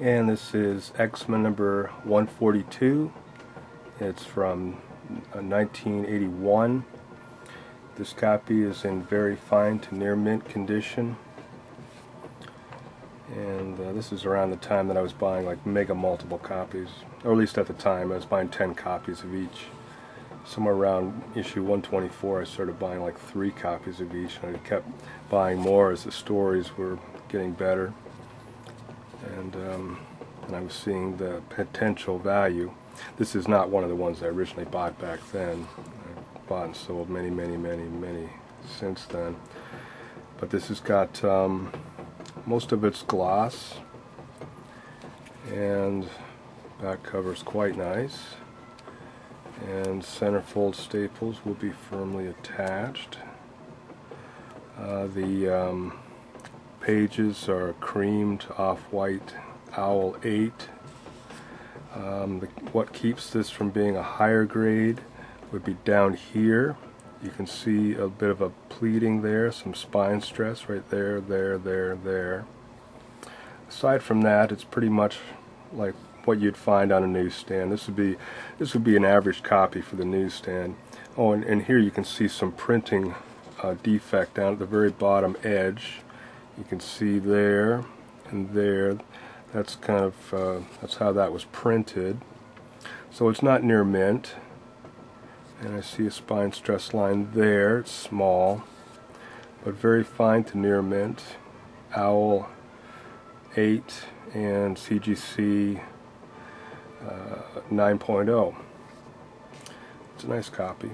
and this is X-Men number 142 it's from 1981 this copy is in very fine to near mint condition. And uh, this is around the time that I was buying like mega multiple copies or at least at the time I was buying 10 copies of each. Somewhere around issue 124 I started buying like three copies of each and I kept buying more as the stories were getting better and, um, and I was seeing the potential value. This is not one of the ones I originally bought back then. I've bought and sold many many many many since then. But this has got um, most of it's gloss and back cover is quite nice and centerfold staples will be firmly attached. Uh, the um, pages are creamed off-white Owl 8. Um, the, what keeps this from being a higher grade would be down here. You can see a bit of a pleating there, some spine stress right there, there, there, there. Aside from that, it's pretty much like what you'd find on a newsstand. This would be this would be an average copy for the newsstand. Oh, and, and here you can see some printing uh, defect down at the very bottom edge. You can see there and there. That's kind of uh, that's how that was printed. So it's not near mint. And I see a spine stress line there. It's small, but very fine to near mint. Owl 8 and CGC uh, 9.0. It's a nice copy.